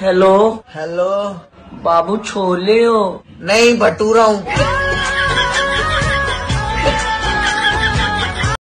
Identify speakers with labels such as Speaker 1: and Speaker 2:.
Speaker 1: Hello
Speaker 2: hello
Speaker 1: बाबू छोले हो।
Speaker 2: नहीं भटूरा हूँ।